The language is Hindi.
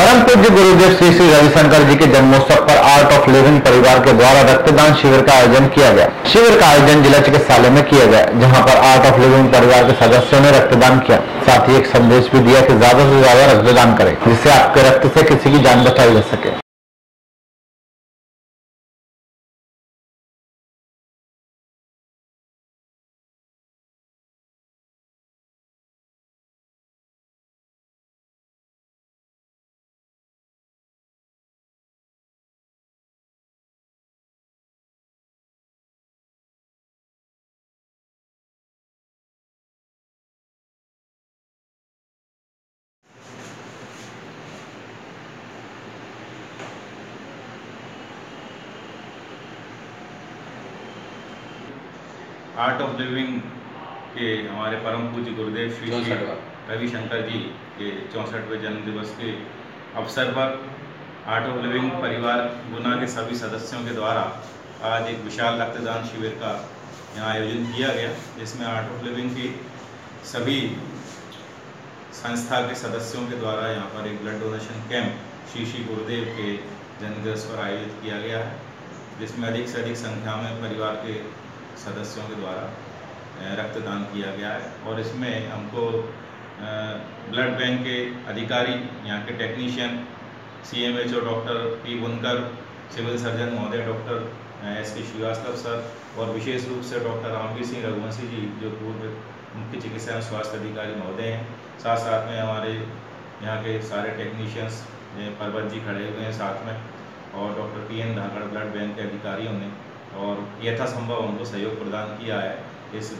गुरुदेव श्री श्री रविशंकर जी के जन्मोत्सव पर आर्ट ऑफ़ लिविंग परिवार के द्वारा रक्तदान शिविर का आयोजन किया गया। शिविर का आयोजन जिला चिकित्सालय में किया गया, जहाँ पर आर्ट ऑफ़ लिविंग परिवार के सदस्यों ने रक्तदान किया। साथ ही एक संदेश भी दिया कि ज़्यादा से ज़्यादा रक्तदान करें, जिससे आपके रक्त से किसी की जान बचाई जा सके। आर्ट ऑफ़ लिविंग के हमारे परम पूज्य गुरुदेव श्री रविशंकर जी के चौंसठवें जन्म दिवस के अवसर पर आर्ट ऑफ़ लिविंग परिवार गुना के सभी सदस्यों के द्वारा आज एक विशाल रक्तदान शिविर का यहाँ आयोजन किया गया। जिसमें आर्ट ऑफ़ लिविंग की सभी संस्था के सदस्यों के द्वारा यहाँ पर एक blood donation camp Shri Shri Gurudev के जन्मदिवस पर आयोजित किया गया है। जिसमें अधिक से अधिक संख्या में परिवार के सदस्यों के द्वारा रक्तदान किया गया है और इसमें हमको ब्लड बैंक के अधिकारी, यहाँ के technician C M H O doctor P Bunkar civil surgeon महोदय doctor S K Srivastava sir और विशेष रूप से डॉक्टर रामवीर सिंह रघुवंशी जी, जो पूर्व मुख्य चिकित्सा एवं स्वास्थ्य अधिकारी महोदय हैं। साथ साथ में हमारे यहाँ के सारे टेक्नीशियंस पर्वत जी खड़े हुए हैं साथ में और doctor P N Dhakad blood bank के अधिकारियों ने और यथासंभव हमको सहयोग प्रदान किया है इस